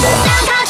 Soundcloud.